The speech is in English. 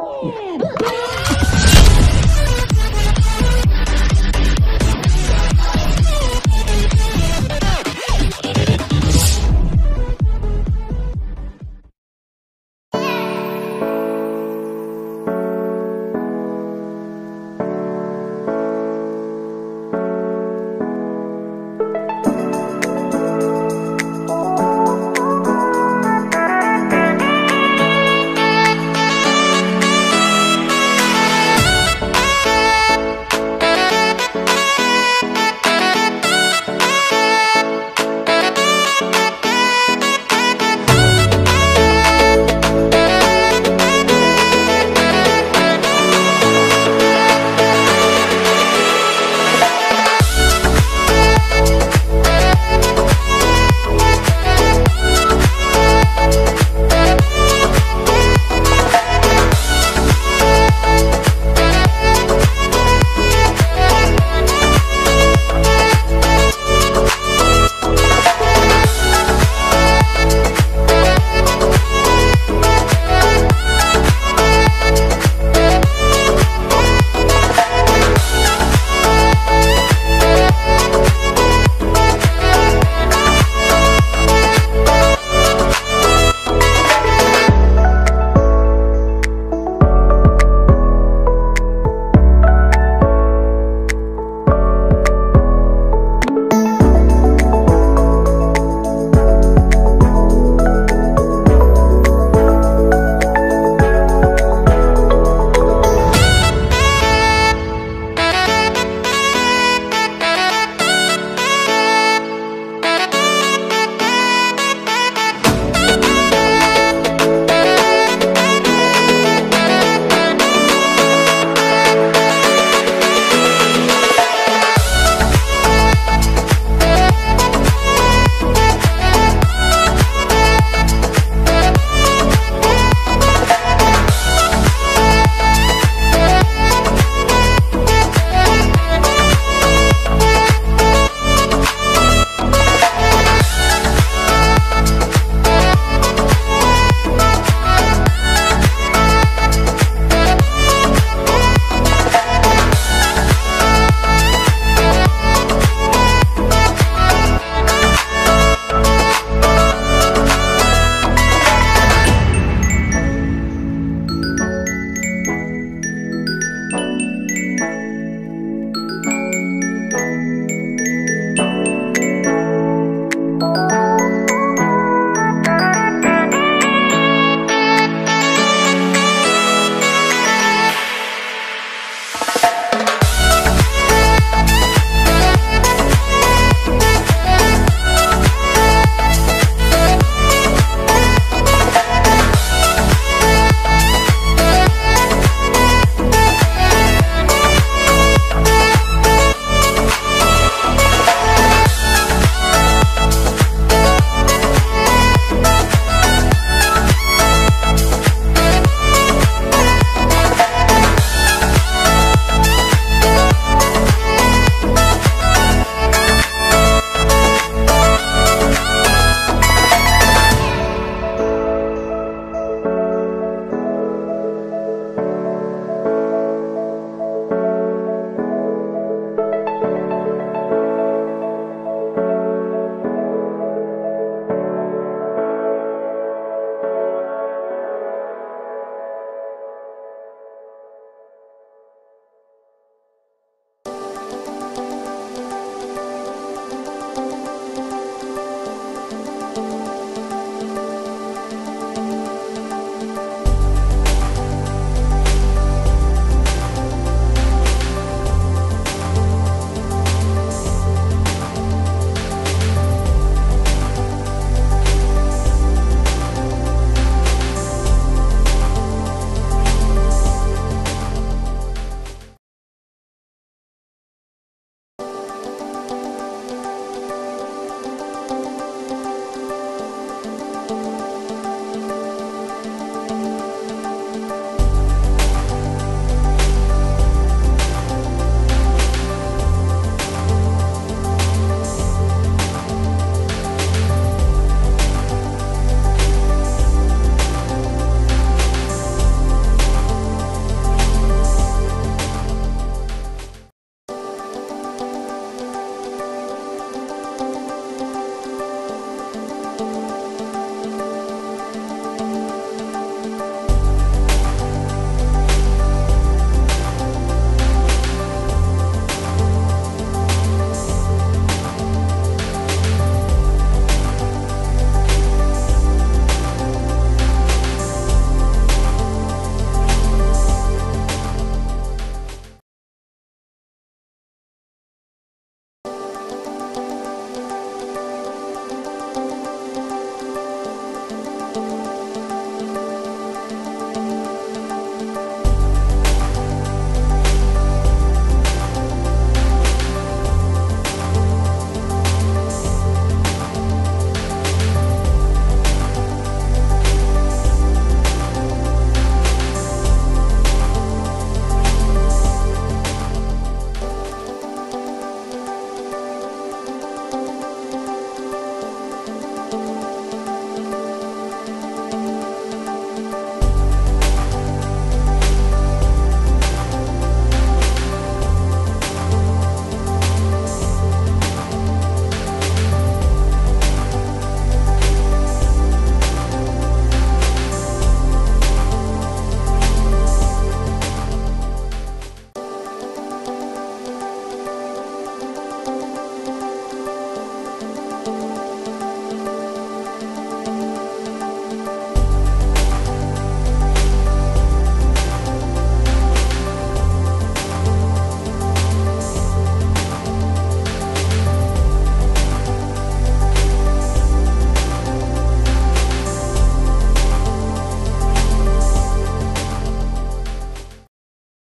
Yeah.